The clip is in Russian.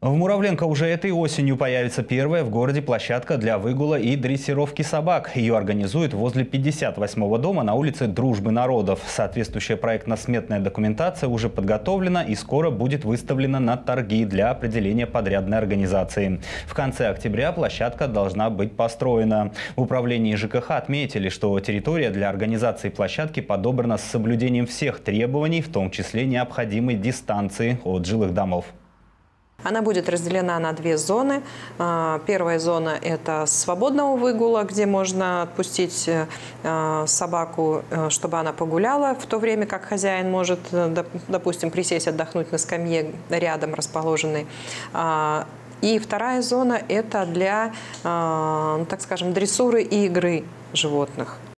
В Муравленко уже этой осенью появится первая в городе площадка для выгула и дрессировки собак. Ее организуют возле 58-го дома на улице Дружбы народов. Соответствующая проектно-сметная документация уже подготовлена и скоро будет выставлена на торги для определения подрядной организации. В конце октября площадка должна быть построена. В управлении ЖКХ отметили, что территория для организации площадки подобрана с соблюдением всех требований, в том числе необходимой дистанции от жилых домов. Она будет разделена на две зоны. А, первая зона – это свободного выгула, где можно отпустить э, собаку, э, чтобы она погуляла, в то время как хозяин может, э, допустим, присесть отдохнуть на скамье рядом расположенной. А, и вторая зона – это для, ну, так скажем, дрессуры и игры животных.